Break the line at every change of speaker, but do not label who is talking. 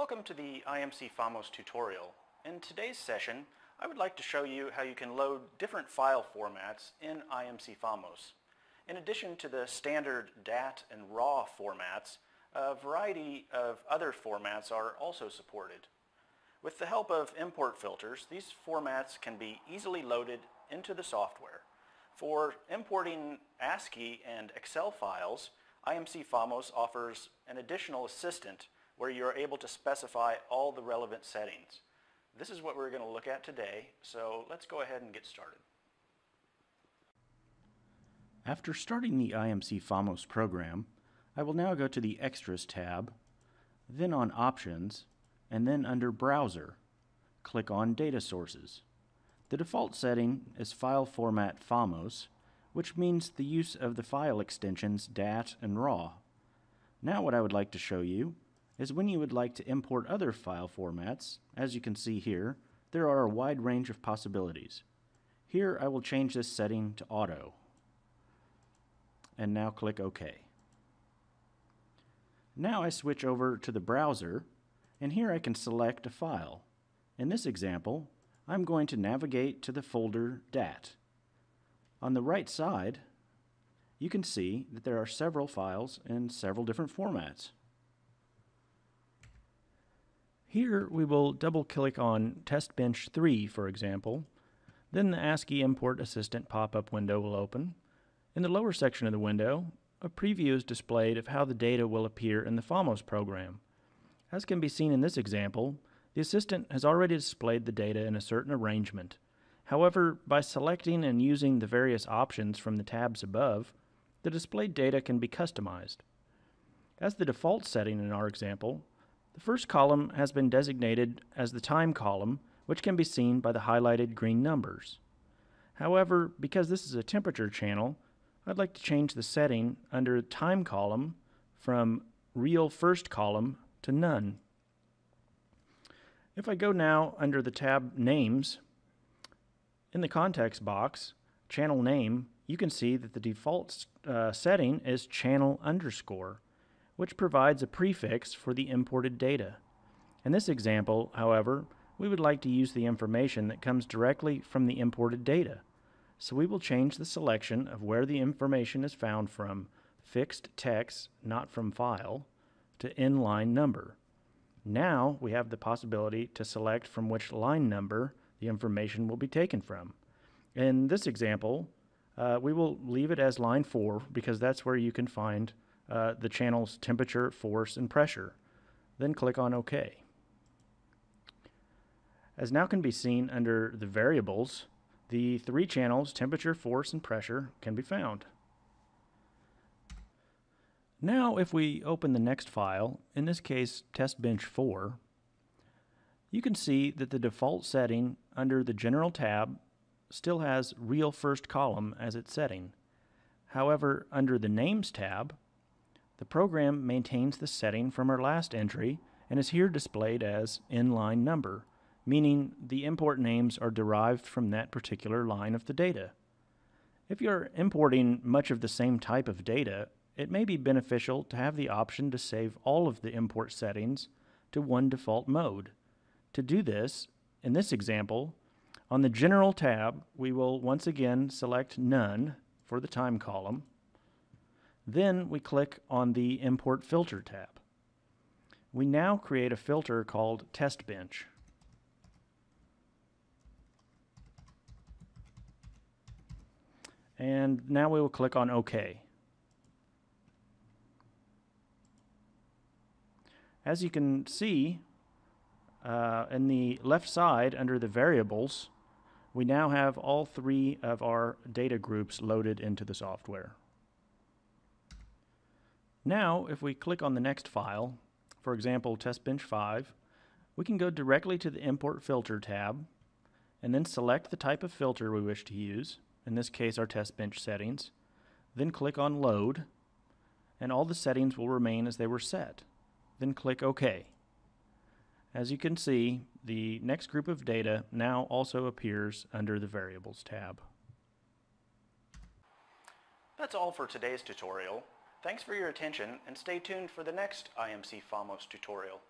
Welcome to the IMC Famos tutorial. In today's session, I would like to show you how you can load different file formats in IMC Famos. In addition to the standard DAT and RAW formats, a variety of other formats are also supported. With the help of import filters, these formats can be easily loaded into the software. For importing ASCII and Excel files, IMC Famos offers an additional assistant where you are able to specify all the relevant settings. This is what we're going to look at today, so let's go ahead and get started.
After starting the IMC Famos program, I will now go to the Extras tab, then on Options, and then under Browser, click on Data Sources. The default setting is File Format Famos, which means the use of the file extensions DAT and RAW. Now what I would like to show you is when you would like to import other file formats. As you can see here, there are a wide range of possibilities. Here I will change this setting to Auto. And now click OK. Now I switch over to the browser, and here I can select a file. In this example, I'm going to navigate to the folder DAT. On the right side, you can see that there are several files in several different formats. Here we will double click on Test Bench 3 for example. Then the ASCII Import Assistant pop-up window will open. In the lower section of the window, a preview is displayed of how the data will appear in the FAMOS program. As can be seen in this example, the assistant has already displayed the data in a certain arrangement. However, by selecting and using the various options from the tabs above, the displayed data can be customized. As the default setting in our example, the first column has been designated as the time column, which can be seen by the highlighted green numbers. However, because this is a temperature channel, I'd like to change the setting under time column from real first column to none. If I go now under the tab Names, in the context box, channel name, you can see that the default uh, setting is channel underscore which provides a prefix for the imported data. In this example, however, we would like to use the information that comes directly from the imported data. So we will change the selection of where the information is found from fixed text, not from file, to inline number. Now we have the possibility to select from which line number the information will be taken from. In this example, uh, we will leave it as line 4 because that's where you can find uh, the channel's temperature, force, and pressure. Then click on OK. As now can be seen under the variables, the three channels, temperature, force, and pressure, can be found. Now if we open the next file, in this case test bench 4, you can see that the default setting under the General tab still has Real First Column as its setting. However, under the Names tab, the program maintains the setting from our last entry and is here displayed as inline number, meaning the import names are derived from that particular line of the data. If you're importing much of the same type of data, it may be beneficial to have the option to save all of the import settings to one default mode. To do this, in this example, on the General tab, we will once again select None for the time column, then we click on the Import Filter tab. We now create a filter called Test Bench. And now we will click on OK. As you can see, uh, in the left side under the variables, we now have all three of our data groups loaded into the software. Now, if we click on the next file, for example, TestBench 5, we can go directly to the Import Filter tab and then select the type of filter we wish to use, in this case our TestBench settings, then click on Load, and all the settings will remain as they were set. Then click OK. As you can see, the next group of data now also appears under the Variables tab.
That's all for today's tutorial. Thanks for your attention and stay tuned for the next IMC FAMOS tutorial.